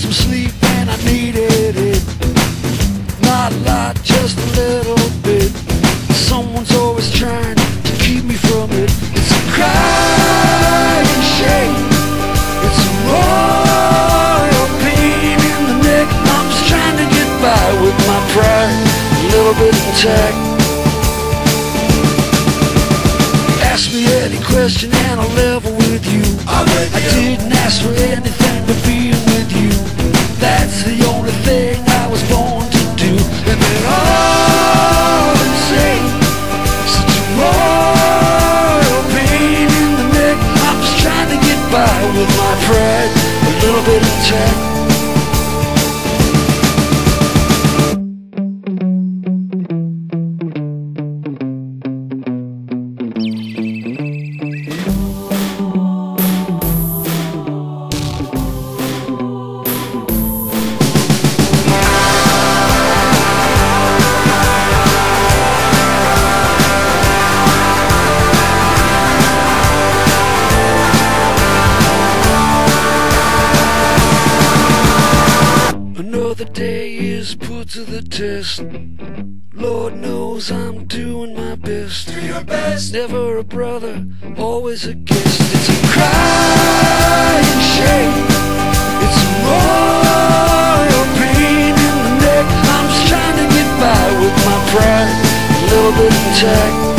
some sleep and I needed it. Not a lot, just a little bit. Someone's always trying to keep me from it. It's a crying shame. It's a royal pain in the neck. I'm just trying to get by with my pride, a little bit intact. Ask me any question and I'll level with you. I didn't ask for anything with my pride, a little bit of Another is put to the test. Lord knows I'm doing my best. Do your best. Never a brother, always a guest. It's a crying shame. It's a royal pain in the neck. I'm just trying to get by with my pride, a little bit intact.